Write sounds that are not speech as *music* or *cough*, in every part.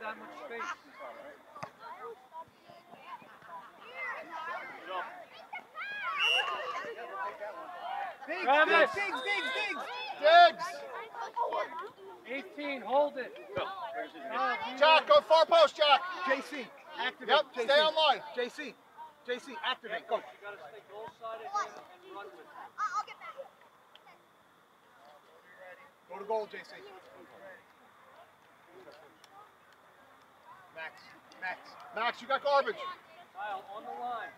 that much space. Diggs, Travis. Diggs, Diggs, Diggs, Diggs. Diggs. 18, hold it. Ah, do Jack, go far post, Jack. JC, activate. Yep, JC. stay on line. JC, JC, activate. Go. You gotta stay goal-sided and and run with it. Go to goal, JC. Max, Max. Max, you got garbage. Kyle, on the line.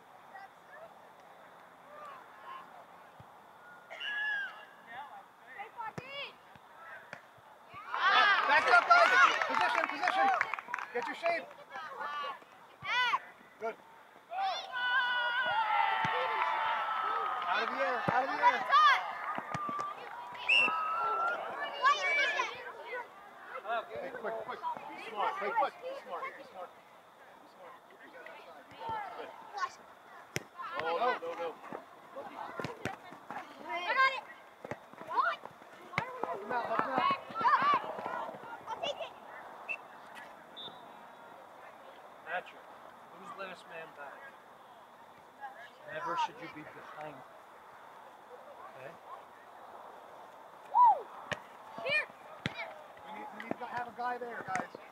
Back up, guys. Position, position. Get your shape. Good. Out of the air, out of the air. Hey, quick, quick. Smart. Hey, quick. Be smart. Be smart. Oh, no, no, no. Help him out, help him out. Patrick, who's last man back? Never should you be behind. Okay? We need, we need to have a guy there, guys.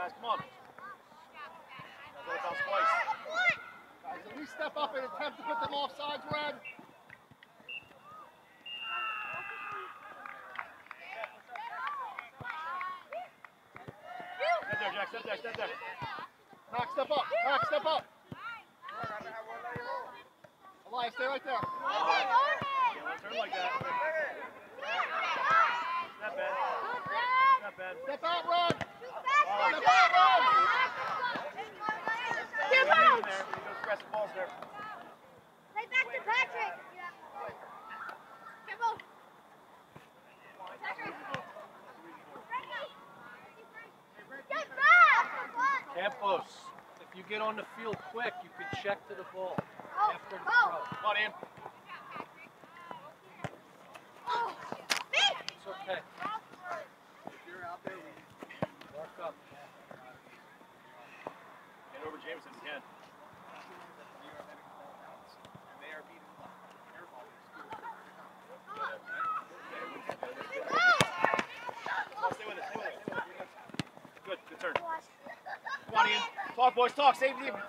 guys. Come on. Gotta let it bounce twice. Guys, at least step up and attempt to put them off sides, Red. Step there, Jack. Step there. Step there. Max, step up. Max, step up. Elias, stay right there. Yeah, turn like that. Not bad. Step out, run. Step out, run. If you get on the field quick, you can check to the ball Oh, after the throw. Come on. Oh. It's okay. Mark up. Get over Jameson again. Good. Good turn. Come on, Ian. Talk, boys. Talk. Save the evening.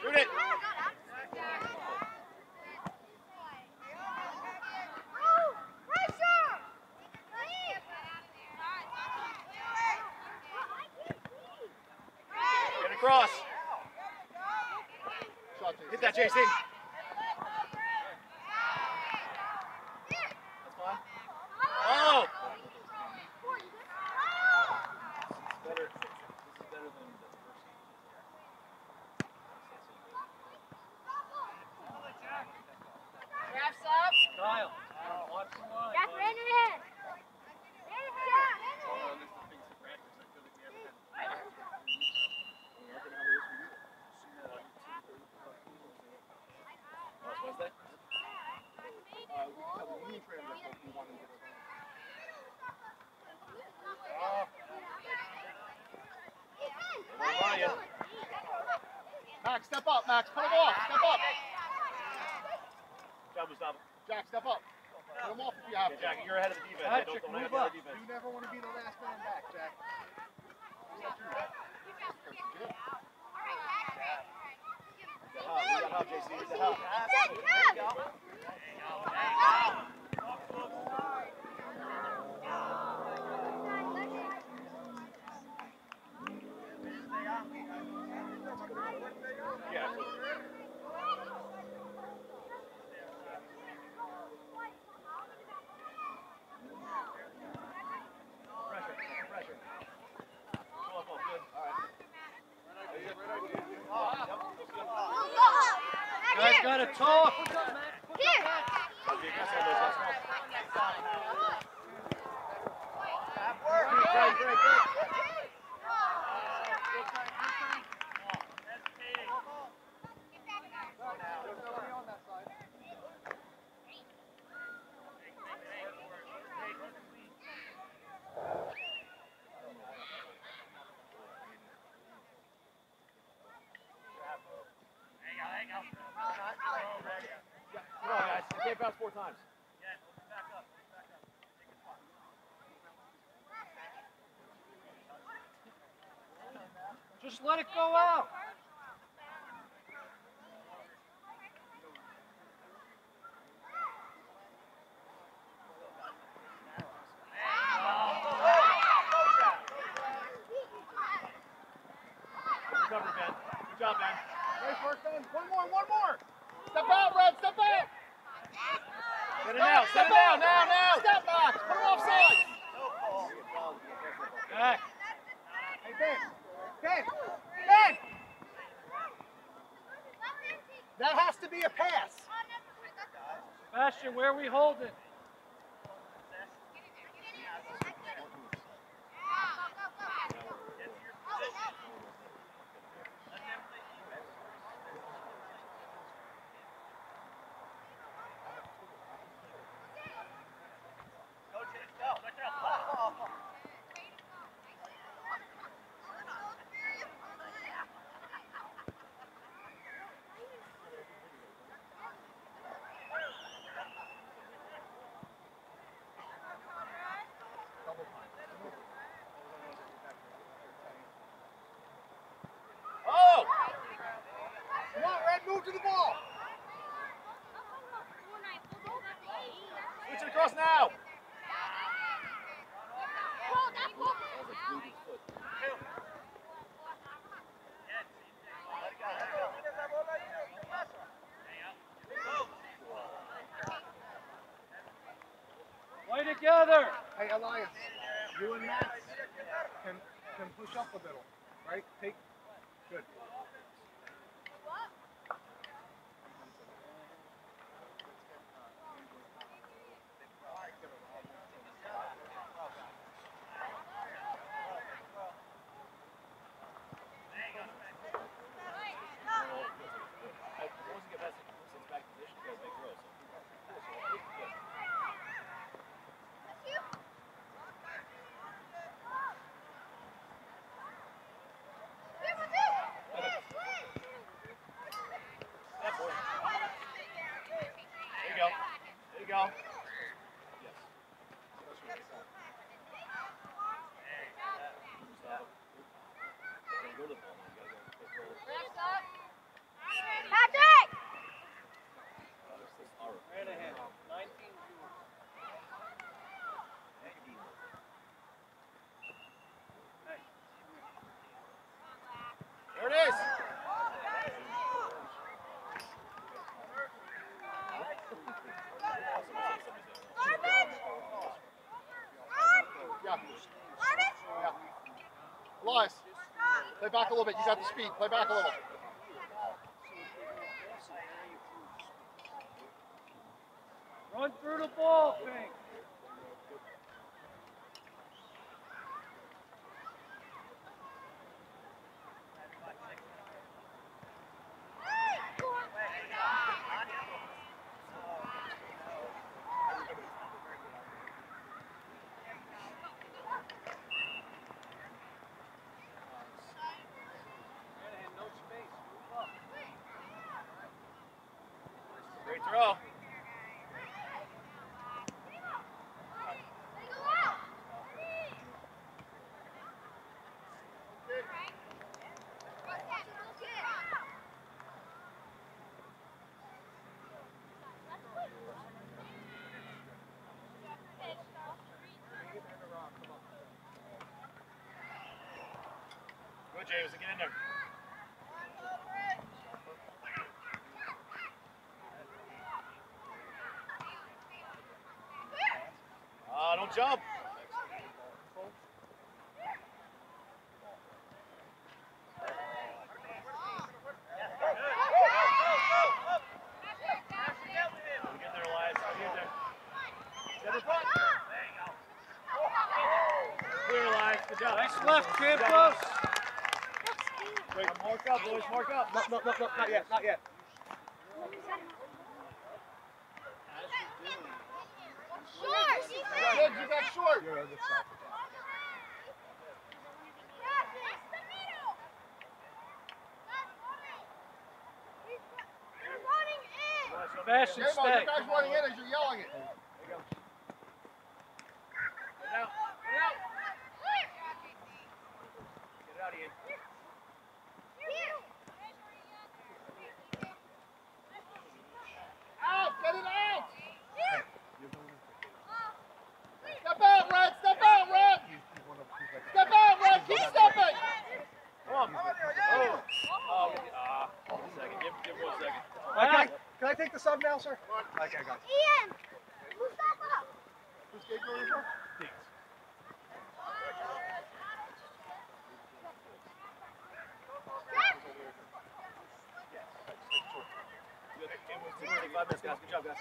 Shoot it. Get across. Hit that, JC. That's fine. Oh! Better. This is better than the first. Kyle, watch the line. Jack buddy. ran ahead. Ran ahead. Oh, this is the biggest practice I feel like we ever had. Max, step up, Max. Put him off. Step up. Job, Mustafa. Jack, step up. Put him off if you have Yeah, to. Jack, you're ahead of the defense. Patrick, don't, don't move up. defense. You never want to be the last man back, Jack. The hub, we got hub, JC. Here's the hub. Set, come. Yeah. Pressure, pressure. Pull up, pull up, good. All right. Guys gotta talk. Here. Gotta be aggressive on those last calls. There's nobody on that side. Come on, guys. You can't bounce four times. Just let it go out. Good job, Ben. Nice work, Ben. One more, one more. Step out, Red. Step out. Set it now. Set it now. Now, now. Step back. Put him offside. Back. Hey, Ben. Ben. Ben. That has to be a pass. Sebastian, where are we holding? Together. Hey, Elias. You and Max can can push up a little, right? Take. Good. I wasn't get past it. Sits back position. You guys make throws. So. Step boy. There you go. There you go. Yes. Mustafa. Gotta go to the ball now. You gotta go. go throw it. Patrick! Uh, this is our- Right ahead. 19 There it is. Yeah. Elias. Play back a little bit. You got the speed. Play back a little. Run through the ball, Pink. Good, Jameson. Get in there. Ah, don't jump. Left. Campos. Wait, mark up, boys. Mark up. No, no, no, no, not yet, not yet. Kids, you got short. You're on the side. Sebastian, J-Mo, stay. you guys running in as you're yelling it. Get out. Get out. Get out, Ian. Out, get it out. Step out, Red. Step out, Red. Step out, Red. Keep stepping. Come on. Oh. Oh, ah. One second. Give, give one second. Okay, can I take the sub now, sir? Okay, it. Ian! Mustafa! Who's gate going for? Good. Game was two. Take five minutes, guys. Good job, guys.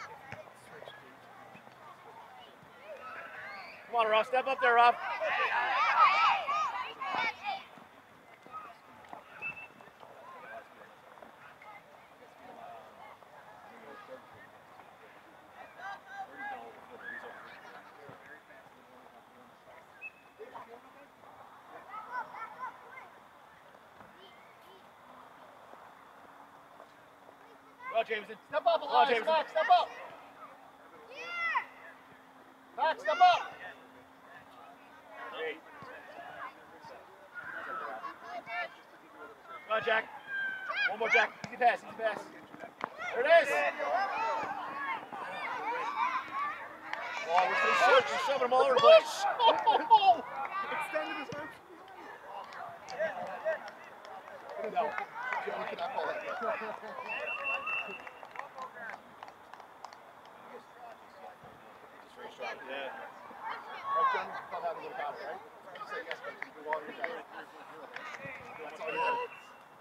Come on, Rob. Step up there, Rob. Go, Jameson. Step up, Come on, Elias. Jameson. Max, step up. Max, step up. Great. Come on, Jack. One more, Jack. Easy pass, easy pass. There it is. Oh, we're, we're, shoving, we're shoving them all over the place. Oh! Extended his arm. No. Joey cannot call that. Yeah. Right, Jeremy, you thought how to would have got it, right? You say yes, but you do all your guys. That's all you did.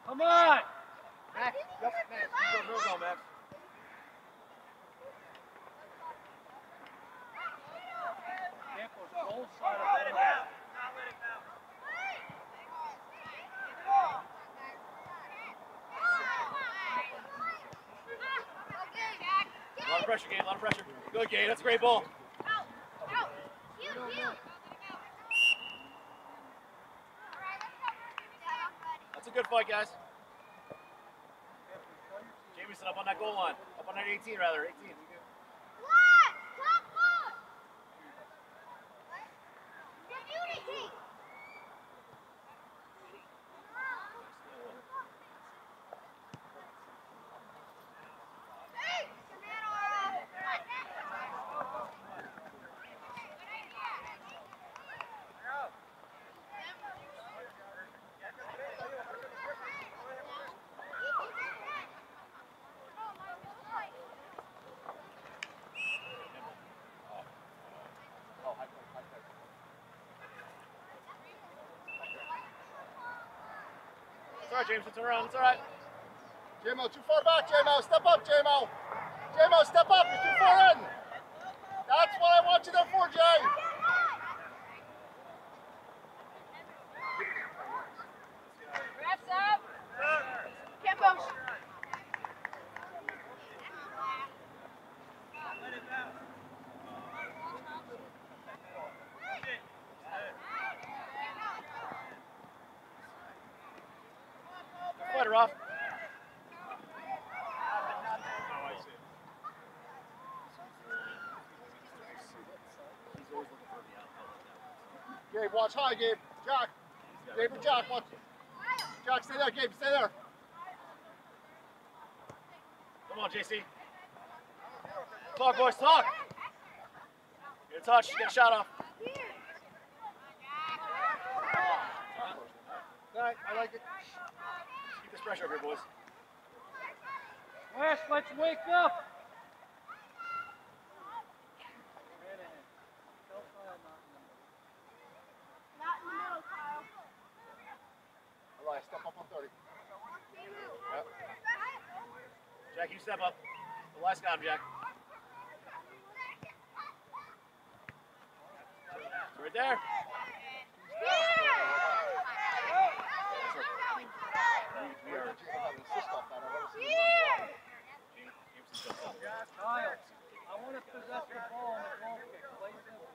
Come on. Max, yep, Max. Go, go, go, Max. Campos, goal side of that. A lot of pressure, Gabe. A lot of pressure. Good, Gabe. That's a great ball. That's a good fight, guys. Jameson up on that goal line. Up on that 18, rather. 18. James, it's around. It's all right. J-Mo, too far back, J-Mo. Step up, J-Mo. J-Mo, step up. You're too far in. That's what I want you there for, Jay. Wraps up! Campos! Fighter off. Watch high, Gabe. Jack. Gabe or Jack, watch. Jack, stay there, Gabe, stay there. Come on, JC. Talk, boys, talk. Get a touch, get a shot off. Alright, I like it. Keep this pressure up here, boys. Wes, let's wake up. Not in the middle, Kyle. Elias, step up on 30. Yep. Jack, you step up. The last guy, Jack. It's right there. We, we are an assist off that. I've never seen James- James is up. Kyle, I want to possess the ball on the ball kick. Play simple.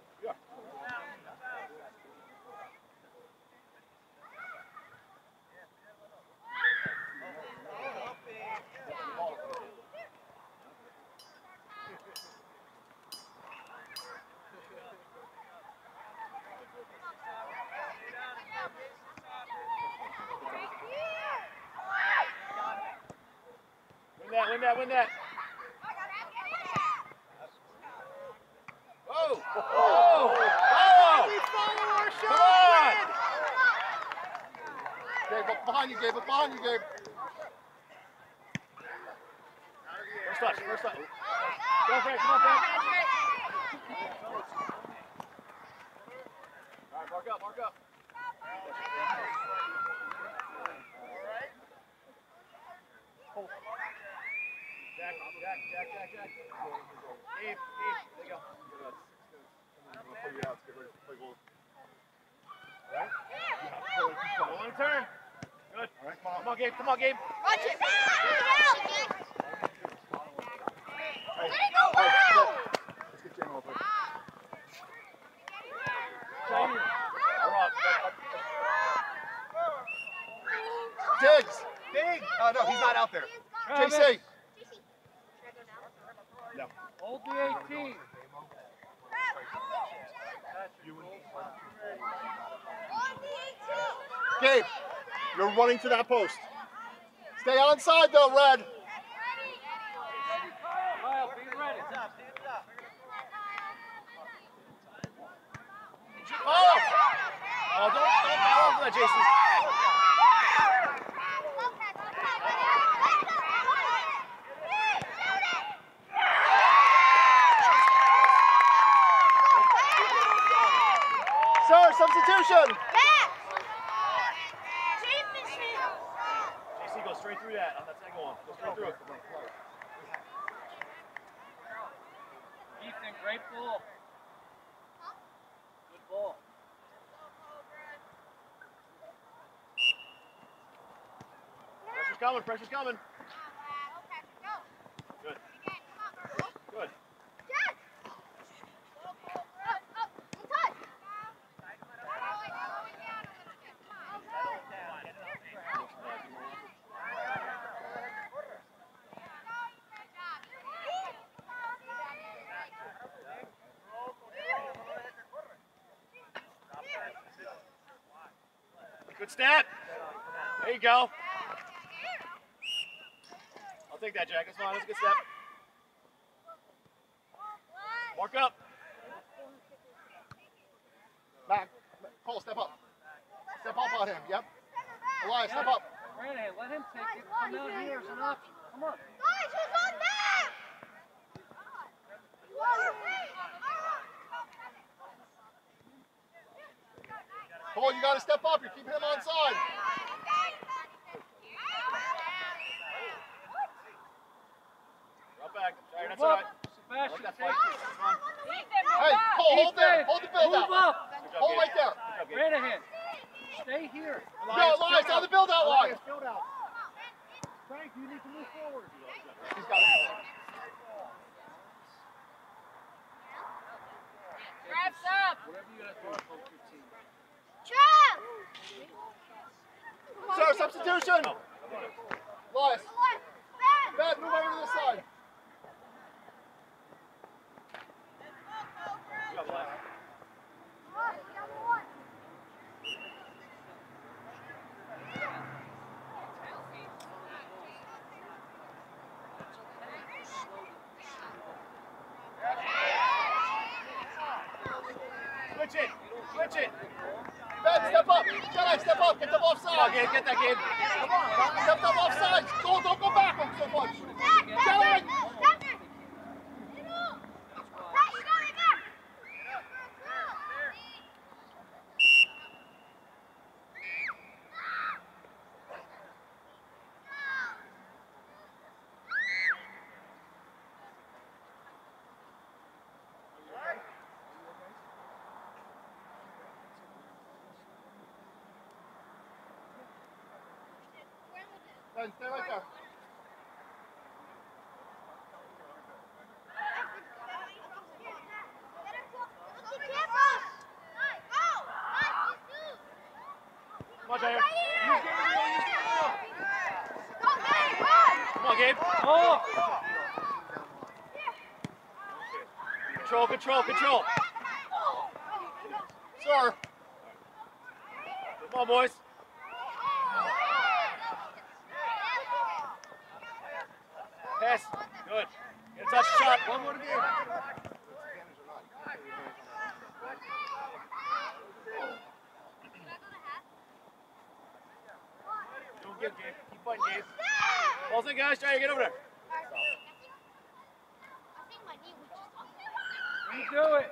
Win that, win that, win that. Whoa! Whoa! Whoa! Come on! Gabe, up behind you, Gabe, up behind you, Gabe. First touch, first touch. Go, Frank, come on, Frank. All right, mark up, mark up. Jack, Jack, Jack, Jack, Jack. Eve, Eve, there you go. I'm gonna pull you out to get ready to play goal. Long turn. Good. All right, come on. Gabe, come on, Gabe. Watch it. Hey, hey, look. Let's get Jamie over. All right. Diggs. Dig. Oh, no, he's not out there. Travis, JC. hold the 18. Gabe, you're running to that post. Onside though, Red. Kyle, be ready. Oh! Oh, don't, don't foul off that, Jason. Sir, substitution. JC, go straight through that on that second one. Go straight through it. Ethan, great ball. Good ball. Pressure's coming, pressure's coming. Good step. There you go. I'll take that, Jack. That's fine. That's a good step. Mark up. Back. Cole, step up. Step up on him. Yep. Elias, step up. Branahan, let him take it. Come out here as an option. Come on. Cole, you got to step up. You're keeping Jedi, step up. Get them on, offside. Gabe. Get that, Gabe. Come on, get them offside. Go, don't go back so much. Control, control, control. Sir. Come on, boys. Pass. Good. Get a touch shot. One more to Gabe. Keep fighting, Gabe. Balls in, guys. Try to get over there. You do it!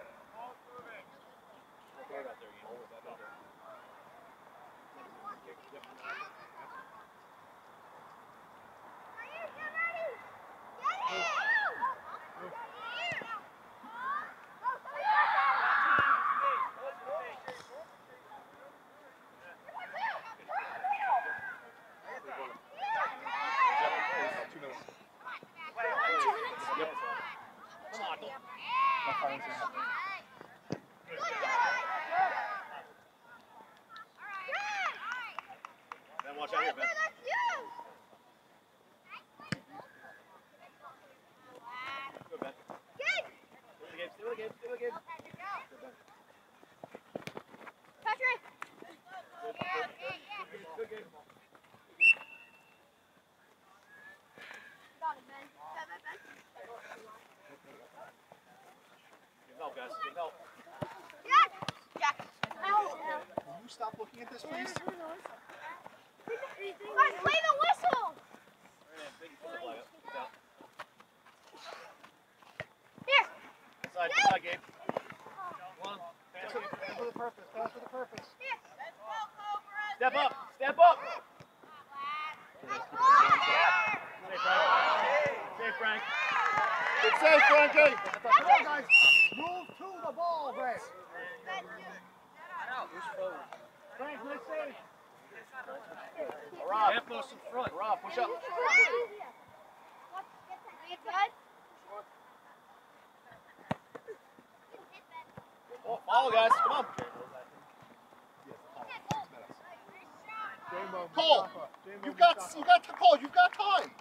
Two minutes. Yep. Come on. Don't. My finals are happening. Ben, watch out here, Ben. Good, Ben. Stay with the game. Stay with the game. Stay with the game. Patrick! Good, good, good, good, good game. Got it, Ben. Ben, Ben, Ben. Give help, guys. Give help. Jack! Jack. Will you stop looking at this, please? Guys, play the whistle! Big foot flag up. Down. Here! Inside, inside, Gabe. One. Pass, Pass for the purpose. Pass for the purpose. Here! Step up. Step up. Stay, Frank. Stay, Frank. Good save, Frankie. Come on, guys. Move to the ball, Ray. Frank, nice save. Post in front. Rob, push up. Oh, follow, guys. Come on. Cole, you got you got the call. You got time.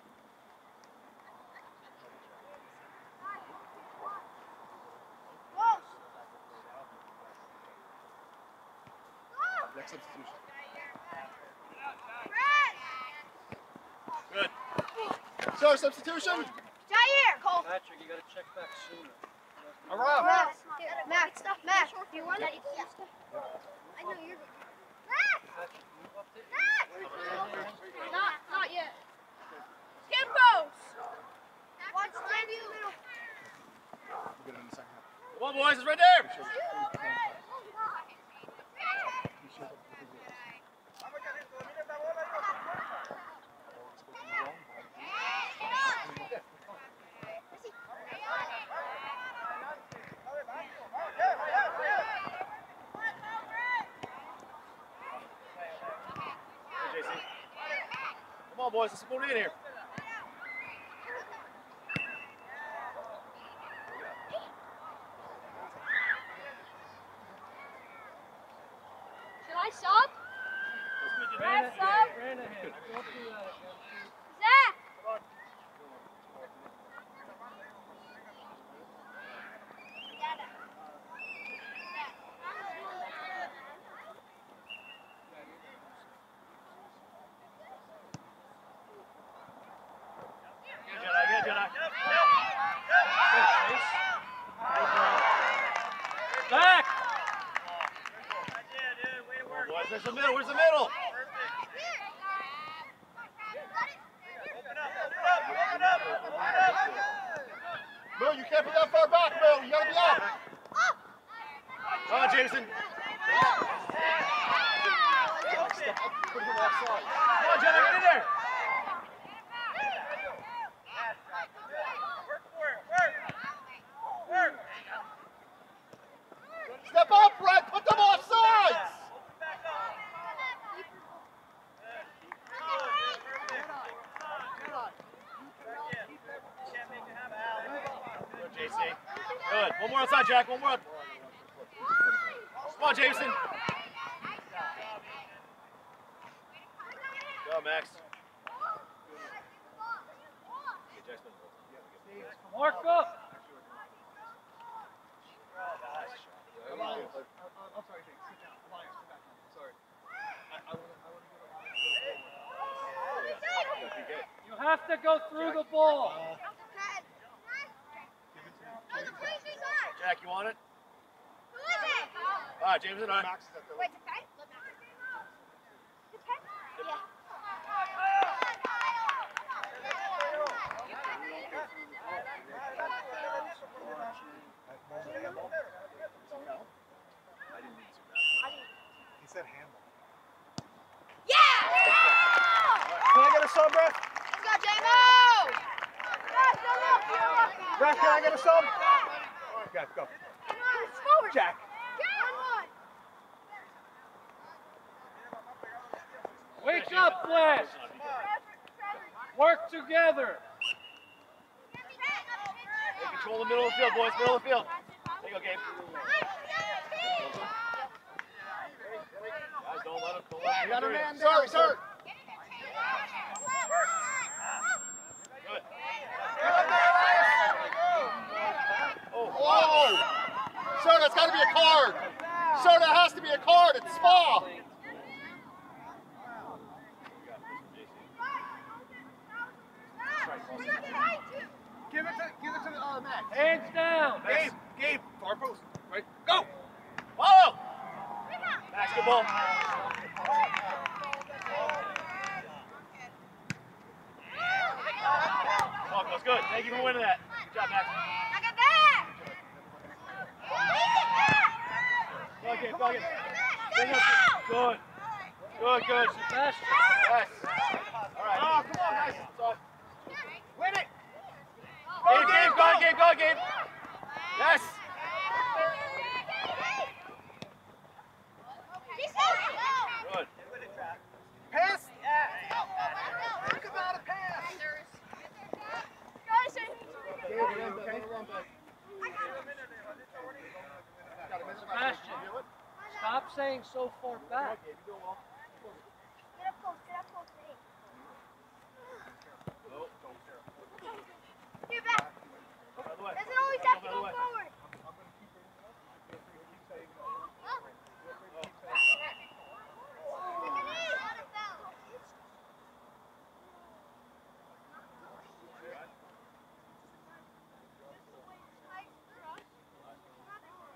Good. Sir, substitution. Jair! Cole! Patrick, you gotta check back sooner. Max, Max, Max, do you want it? I know you're good. Max! Patrick, move up there. Max! Not, not yet. Kimbos! Watch Jamie. We'll get it in the second half. Come on, boys. It's right there. He shows up with his ears. Hey, JC. Boys. Let's it in here. Should I sub? Ran Max, ahead. sub? Ran ahead. Go through that again. Zach! Good, Jedi. Good, Jedi. Back! There's the middle. Where's the middle? Bill, you can't be that far back, Bill. You gotta be up. Come on, Jameson. Put him offside. Come on, Jenna, get in there. Step up, Brett. Put them off sides. Good, JC. Good. One more outside, Jack. One more. Come on, Jameson. Go, Max. Get Jackson. Mark up. Elias. Uh, uh, I'm sorry, Jake. Sit down. Elias, sit back. Sorry. I, I want to I wanna give it. You have to go through the ball. Jack, you want it? All right, Jameson. All right. Max is at the Wait, it's okay? It's okay? Yeah. He said handle. Yeah! Can I get a sub, Brett? Let's go, J-Mo! Yes, go, look, you're lucky. Brett, can I get a sub? Okay, go. Come on, it's forward. Jack. One, one. Wake up, Flash. Work together. Hey, control the middle of the field, boys. Middle of the field. There you go, Gabe. Guys, don't let him. Don't let him. We got a get man through. down. Sorry, sorry. Good. Oh. Sir, that's got to be a card. Sir, that has to be a card. It's small. Give it to, give it to uh, Max. Hands down. Gabe, Gabe, far post. Right, go. Follow. Ball. Talk good. Thank you for winning that. Good job, Max. Go, Gabe. Go, Gabe. Bring us- Good. Good. Yes. All right. Oh, come on, guys. Win it. Gabe, Gabe, go, Gabe, go, Gabe. Yes. Good. Pass. Think about a pass. Gabe, you okay? Sebastian. Stop saying so far back. By the way. Doesn't always have to By go the way. forward.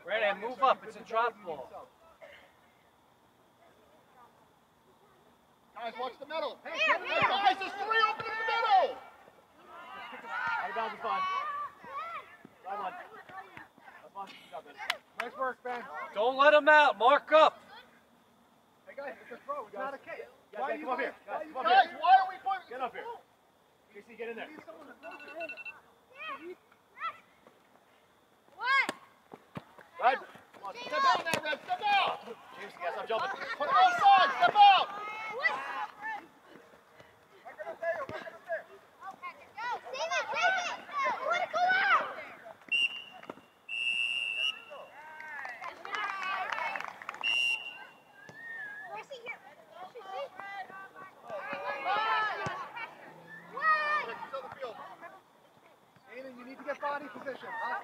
Brandon, move up. It's a drop ball. Guys, watch the middle. Hey, Here, here. guys, there's three open in the middle. Out of bounds is fine. Sideline. That's fine. Good job, man. Nice work, Ben. Don't let him out. Mark up. Hey, guys, it's a throw. It's not a kick. Guys, Why guys, come up here. guys- Guys, come up you Guys, here. why are we putting? Get up here. JC, get in there. need someone to throw it in? What? Right? Come on. Step out now, Red. Step out. James, guys, I'm jumping. Put him outside. Step out. What? Steven, Steven! I want to go out! Where's he here? What? He's on the field. Aiden, you need to get body position. Huh?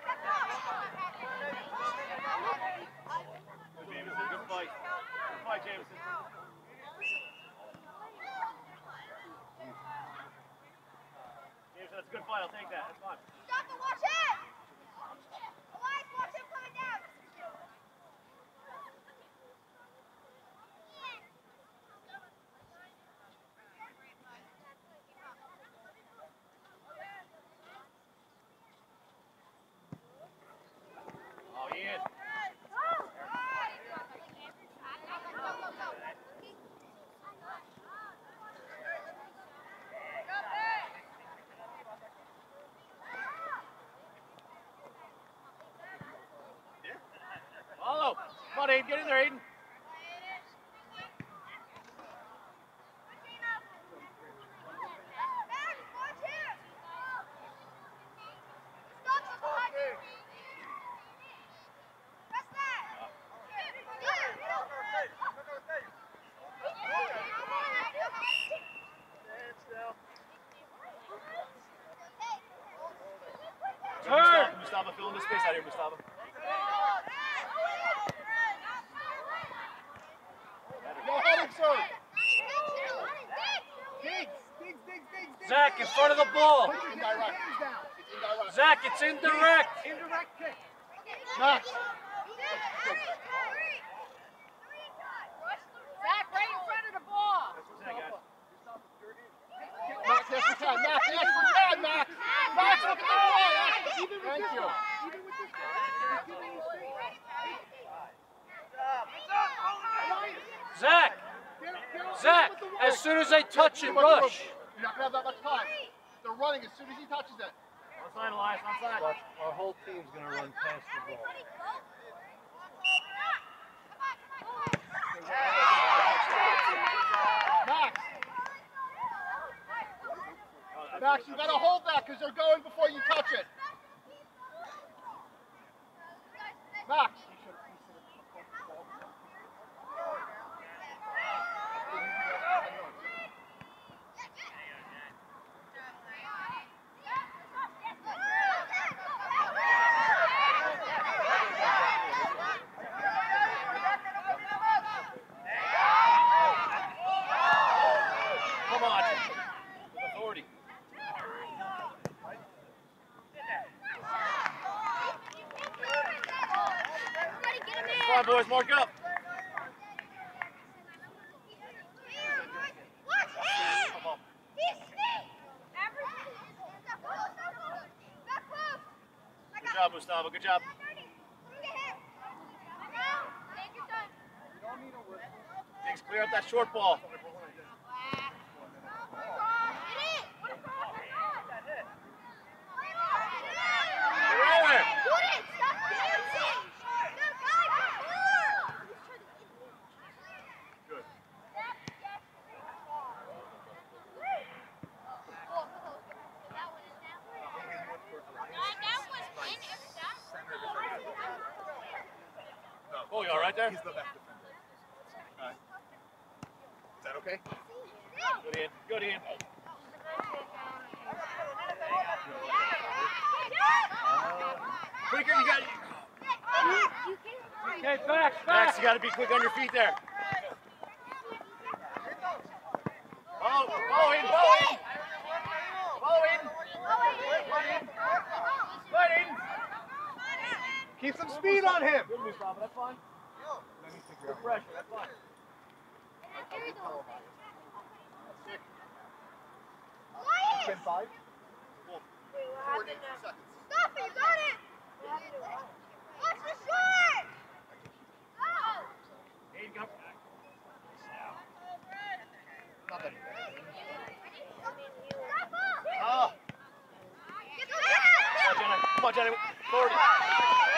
Good, Jameson. Good fight. Good fight, Jameson. Jameson, that's a good fight. I'll take that. That's fine. Stop and watch it! Elias, watch him coming down! Aiden. Get in there, Aiden. Mustafa, Mustafa, fill in the space out here, Mustafa. No heading, sir. Diggs, Diggs, Diggs, Diggs, Diggs. Zach, in front of the ball. Put indirect. It's indirect. Zach, it's indirect. Indirect kick. Max. Zach, right in front of the ball. Max, yes, we can. Max, yes, we can, Max. Max, look at the ball. Thank you. Zach, Zach, as soon as they touch it, rush. You're not gonna have that much time. They're running as soon as he touches it. Onside, Elias, onside. Watch, our whole team's gonna run past the ball. Max. Max, you gotta hold that because they're going before you touch it. Max. Come on. With authority. Come on, boys, mark up. Come on. Good job, Mustafa. Good job. Things clear up that short ball. Get over. Good. Oh, you all right there? He's the best defender. Alright. Is that okay? Good in. Good in. Quicker, you got. Okay, back, Max, back. you got to be quick on your feet there. Oh, oh follow in, follow oh, in. Follow oh, in. Slide in. Keep some speed on him. Good, Mustafa. That's fine. Good pressure. That's fine. Ten five. Stop it, got it! Watch the shot! Aiden, come. Not that Oh. Come on, Jenna. Come on, Jenna. Forward.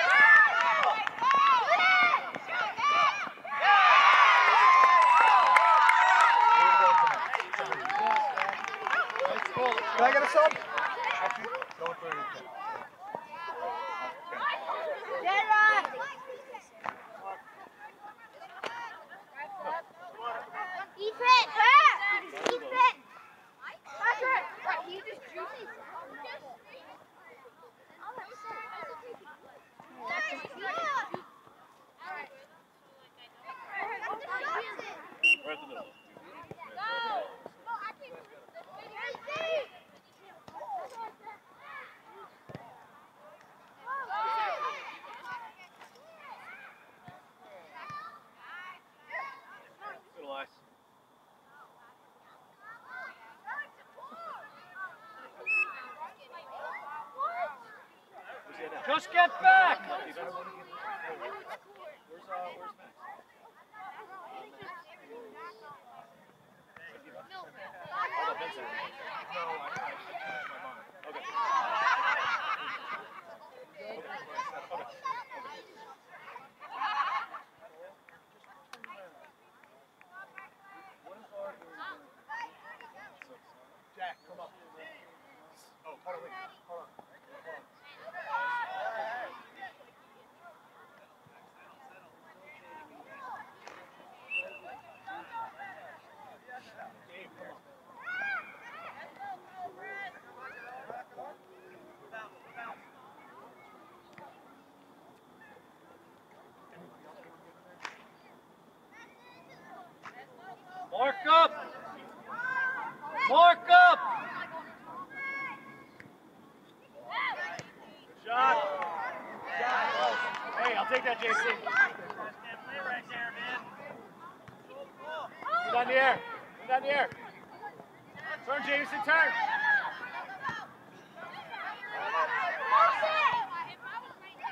Can I get a sub? Ethan! Pass! Ethan! That's it! Right, he just juices. Right in the middle. Good, Elias. Where's he at now? Just get back. No, Vincent. Okay. Okay. Okay. take that, JC. Get down the air. Get down the air. Turn, Jameson, turn.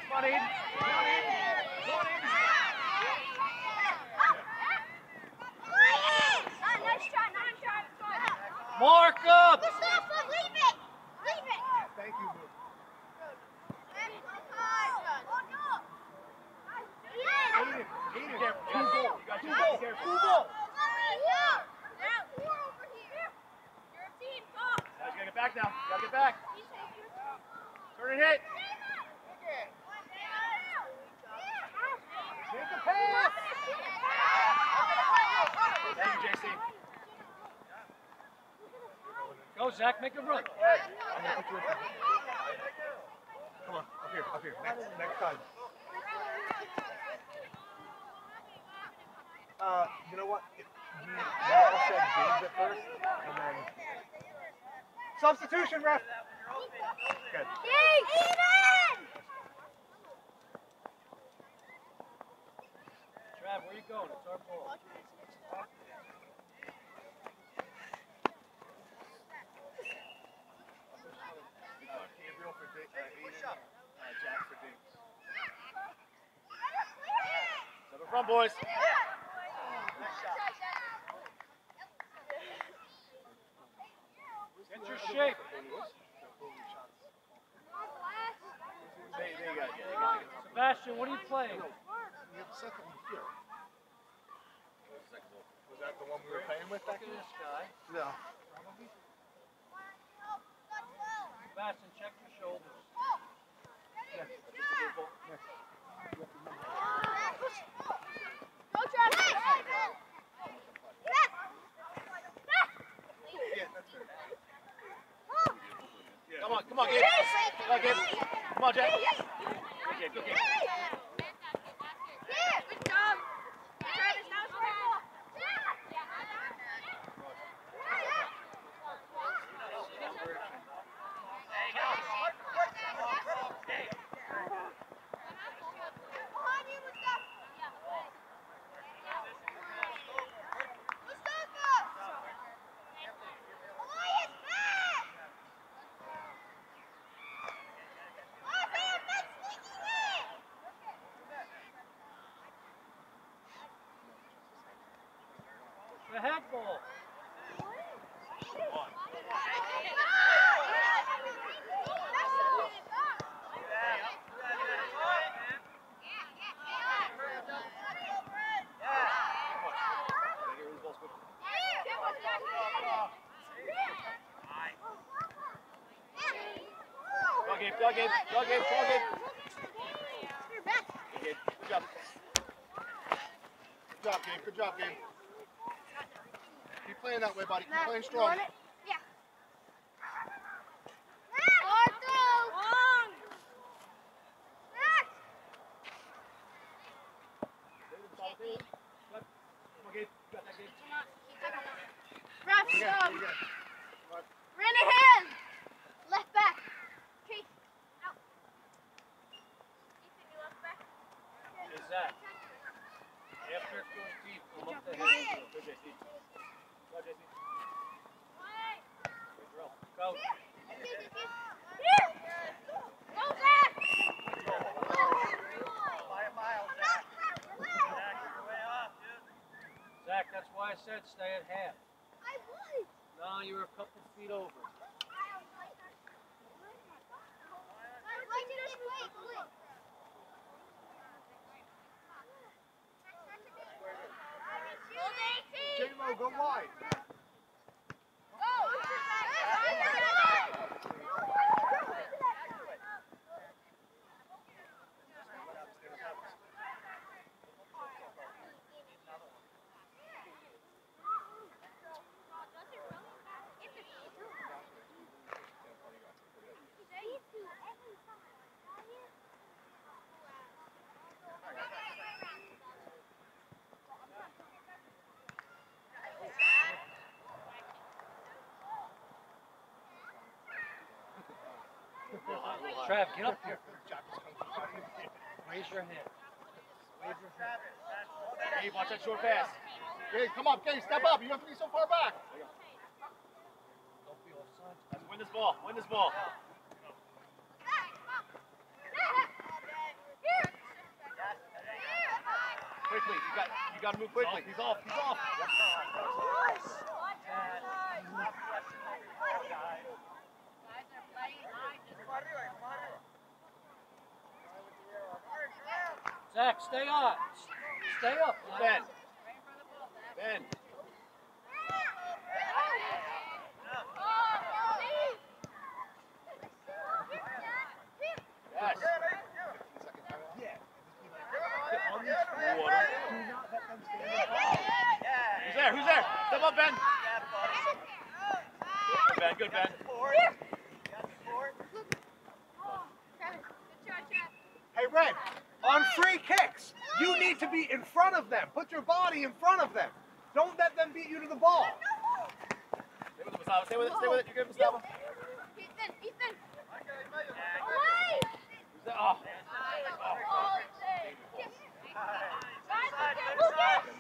Come on, Aiden. Come on, Aiden. Come on, Aiden. Nice try, nice try. Mark up! Mustafa, leave it! Leave it! Thank you, Luke. Aiden, Aiden, careful. You got two goals. Careful. Two goals. Now you gotta get back now. You gotta get back. Turn and hit. Take the pass. Thank you, JC. Go, Zach, make a run. I'm gonna put you in. Come on, up here, up here. Next, next time. Uh, you know what? You, all said games at first, and then substitution, ref. Good. Trav, where you going? It's our ball. Gabriel for Dick, uh, Aiden, uh, Jack for Diggs. Seven front, boys. Get your shape. There, there you go. Yeah, you got it. Sebastian, what are you playing? We have the second one here. Was that the one we were playing with back in? this guy. No. Sebastian, check your shoulders. Yeah, Come on, come on, Gabe. Come on, Gabe. Come on, Jack. Good Gabe, good Gabe. Good job. Travis, that was great ball. Behind you, Mustafa. Mustafa! Elias, back! Oh, man, that's sneaking in! The head ball. Go on, Gabe. Go on, Gabe. Go on, Gabe. Come on, Gabe. Good job. Good job, Gabe. Good job, Gabe. Playing that way, buddy. Keep playing strong. want it? Yeah. Arthur! Long! Matt! Come on, Gabe. You got that, Gabe. Ref, Again, um, again. Ranahan! Left back. Chase. Out. Ethan, you left back? Hey, Zach. After it goes deep, come up the head. Go, JC. Go, JC. Good drill. Go. Go back! Zach, that's why I said stay at half. I was. No, you were a couple feet over. Trav, get up here. Jack is coming. Raise your hand. Gabe, watch that short pass. Gabe, come up, Gabe, step up. You don't have to be so far back. Don't be offside. Win this ball. Win this ball. Quickly, you got you got to move quickly. He's off. He's off. Zach, stay up. Stay up. Ben. Ben. Yes. Who's there? Who's there? Step up, Ben. Good, Ben. Good, Ben. Hey, Red, on free kicks, you need to be in front of them. Put your body in front of them. Don't let them beat you to the ball. Stay with it, Gustavo. Stay with it. Stay with it. You're good, Gustavo. Ethan, Ethan. Who's there? Oh. Pull.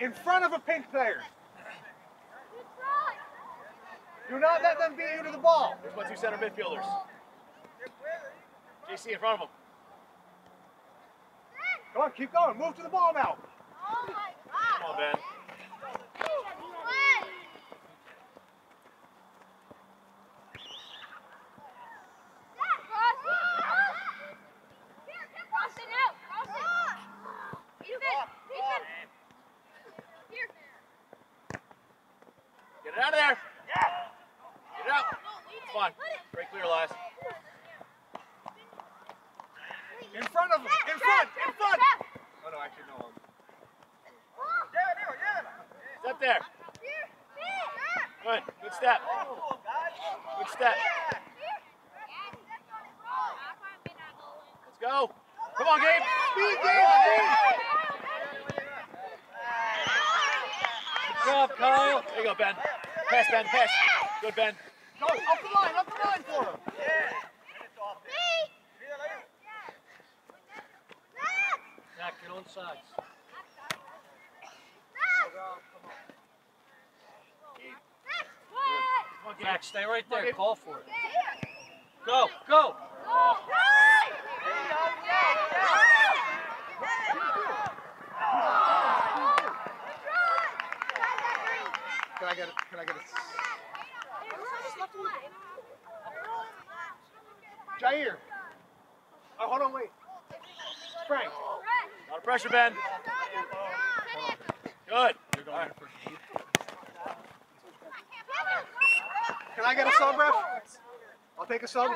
In front of a pink player. Do not let them beat you to the ball. There's my two center midfielders. JC in front of him. Come on, keep going. Move to the ball now. Come on, Ben. Get it out of there. Get it out. It's fine. Break clear, Elias. In front of them. In front. In front. Oh, no, actually, no. Step there. Good. Good step. Good step. Let's go. Come on, Gabe. Speed, Gabe. Speed. Good job, Kyle. There you go, Ben. Pass, Ben. Pass. Good, Ben. Go, up the line. Up the line for him. Zach, get on sides. Come on, stay right there. Okay. Call for it. Go, go. Can I get it? Can I get it? Jair. Oh, hold on, wait. Frank. A lot of pressure, Ben. Good. All right. Can I get a sub, ref? I'll take a sub.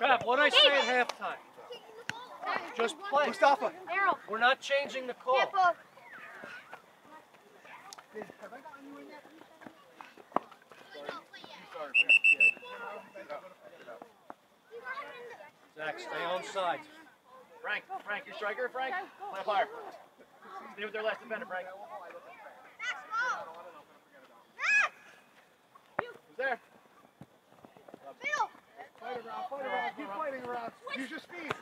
Trav, what did I say at halftime? Just play. Mustafa. Arrow. We're not changing the call. Careful. Zach, stay on side. Frank, Frank, your striker, Frank. Play up higher. Stay with their last defender, Frank. Fight around, fight around, keep fighting around. Use your speed.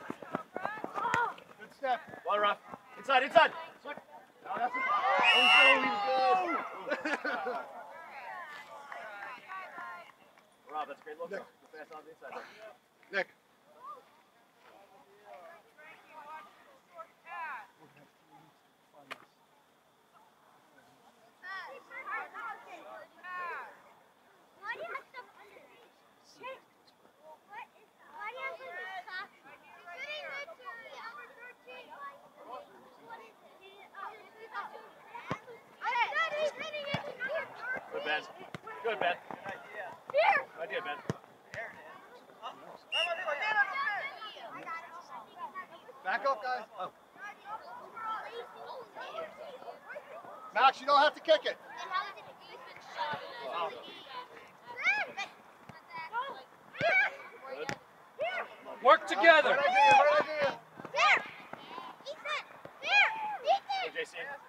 Good step. Water off. Inside, inside. Oh, that's a, Oh, he's good. *laughs* Rob, that's a great look. Nick. fast on the inside. Nick. Ben. Good, Ben. Here. Good idea, Ben. Back up, guys. Oh. Max, you don't have to kick it. Good. Work together. Right idea, right idea. Go, JC.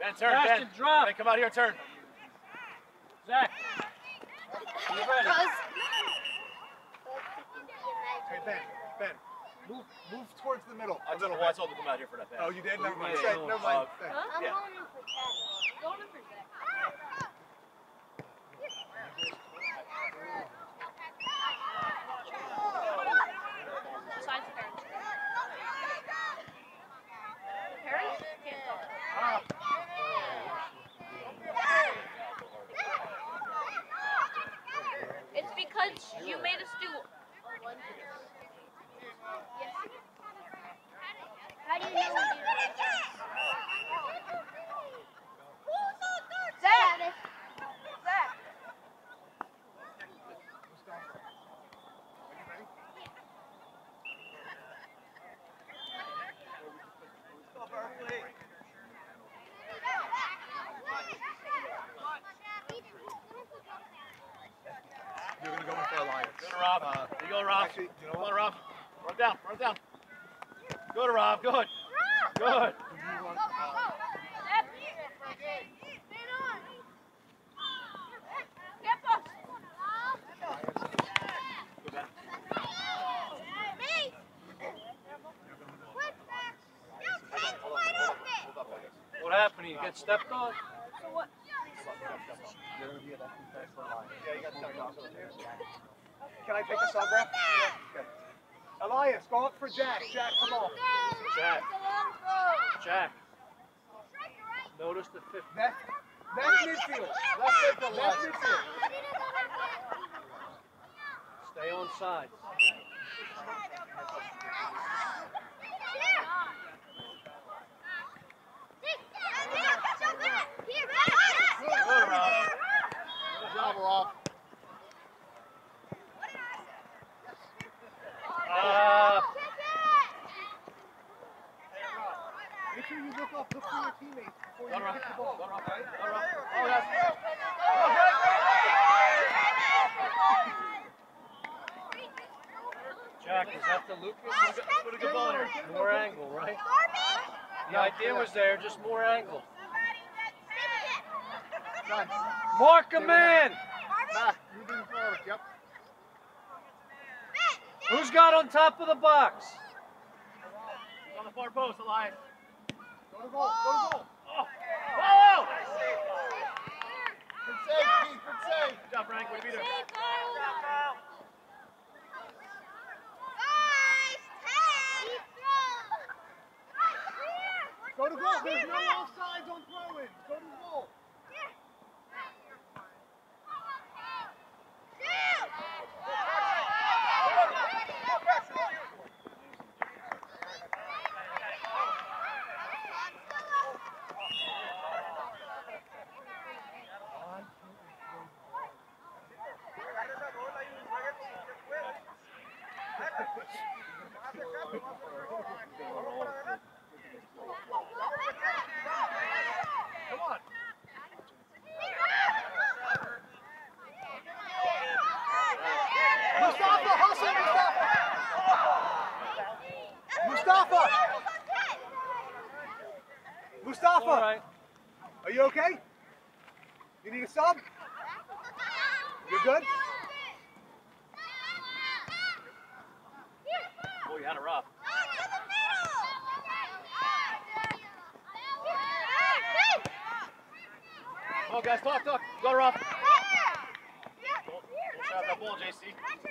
Ben, turn, Ben. Ashton, drop. Ben, come out here, turn. Zach. You ready? Hey, Ben, Ben, move, move towards the middle. I don't know why I told him to come out here for that, Ben. Oh, you did? Never mind. Yeah, yeah, never mind. Ben. I'm Yeah. going in for Zach. Going in for Zach. Besides parents. Parents? Can't talk. It's because you made us do. Yes. How do you know we did Zach! Zach! You're going to go in for Alliance. Go to Rob. Uh, you go, Rob. actually, you know Come on, Rob. Run it down, run it down. Go to Rob, good. Good. Good, Ben. What happened? You get stepped on? You're going to be at that defense for Yeah, you got Can I take this autograph? Yeah. Okay. Elias, go up for Jack. Jack, come on. Jack. Jack. Notice the fifth. Left, left midfield. Left midfield. Left midfield. Stay on side. Go to Rob. Good job, Rob. Uh, Make sure you look up, look for your teammates before Go you to Rob. kick the Go ball. to Rob. Go to Rob. Oh, yes. Jack, is that the Lucas? Put a good ball in here. More angle, right? The idea was there, just more angle. Done. Mark a man! Back, moving forward. Yep. Who's got on top of the box? On the far post, Elias. Go to goal. Go to goal. Oh. Whoa! Good save, Keith. Good save. Good job, Frank. Way to be there. guys. Talk, talk. Go, Rob. Good shot. That ball, JC.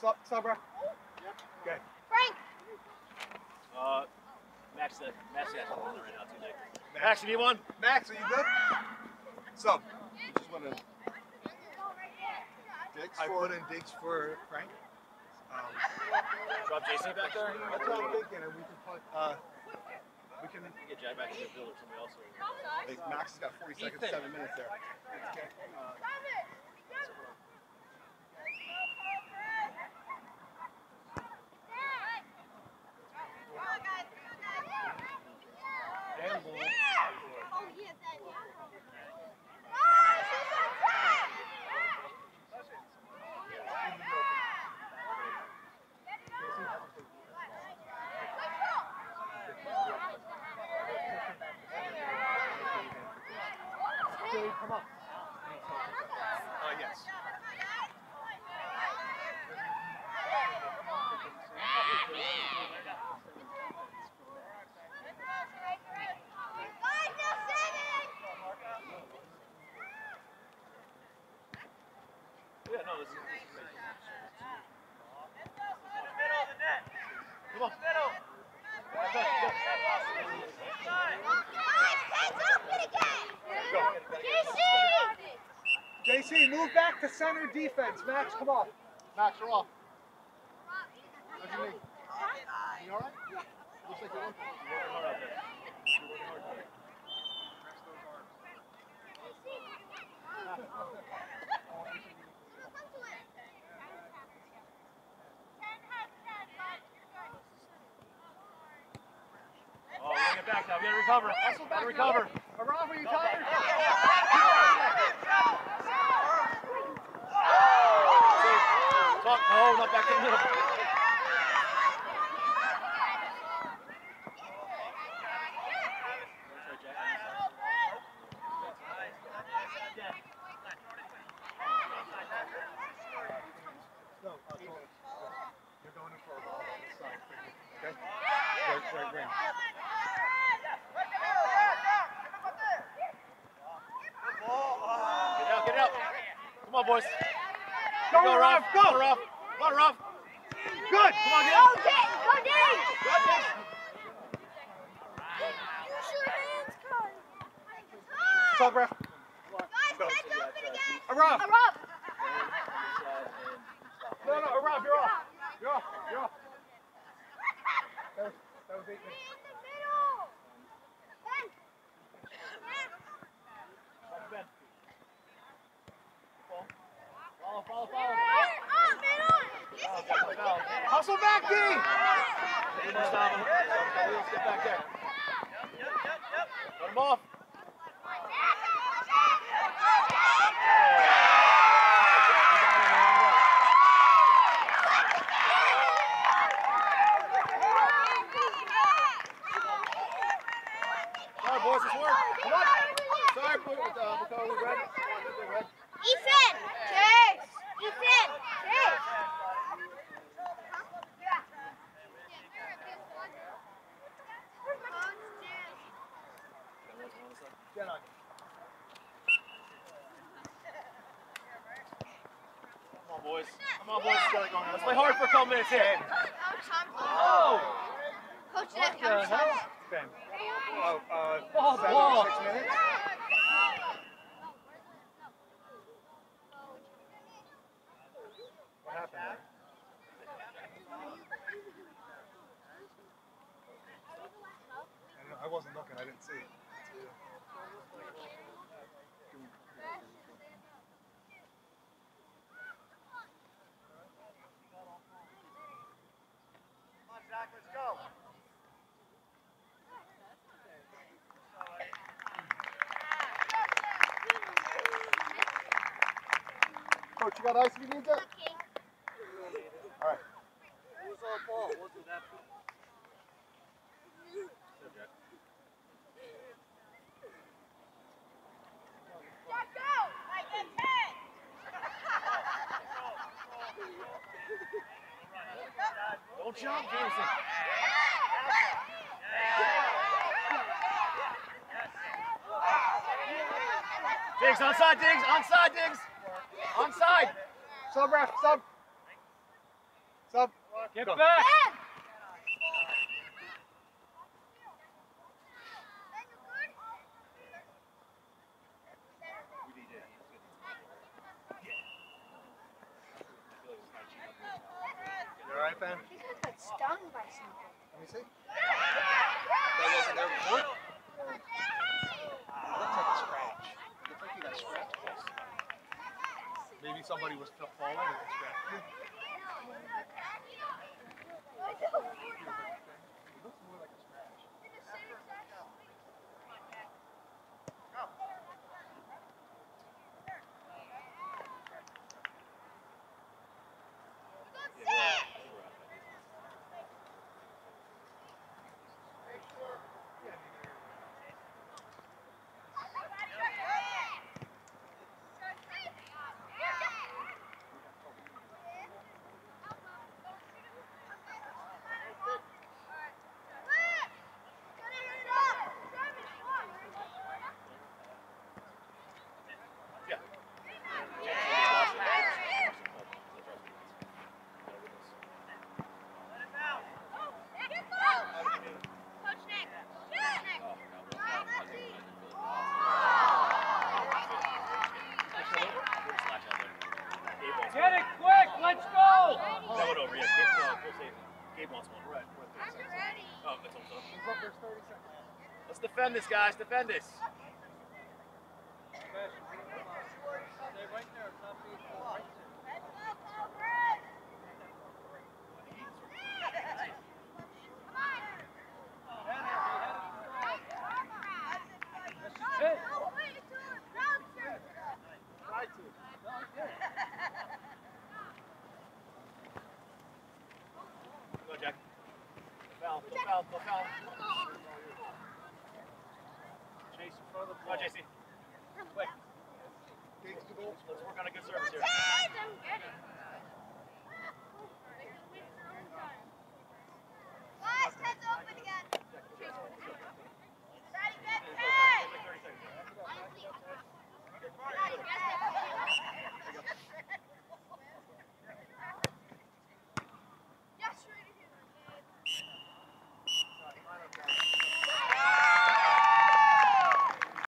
Stop, bro. Okay. Frank. Uh, Max, uh, Max has one right now too, Nick. Max, Max, you need one? Max, are you good? Sub. You just want to. Diggs I for, put in Diggs for Frank. Um, Drop JC back there. That's what I'm thinking, and we can put. Uh, we can get Jack back to the field or somebody else. Max has got 40 Ethan. seconds, seven minutes there. Okay. Uh, Move back to center defense. Max, come off. Max, you're off. How's your knee? You alright? Looks like you're oh, back now. We gotta recover. Back. Recover. Arafa, you tired? No, not back in the middle. Come on, let's hear it. Coach, you got ice if you need that? Okay. All right. Ball? Wasn't that Double jump, Jason. Diggs, onside, Diggs, onside, Diggs. Onside. Sub, ref, sub. Sub. Get Go. back. defend this, guys. Defend this.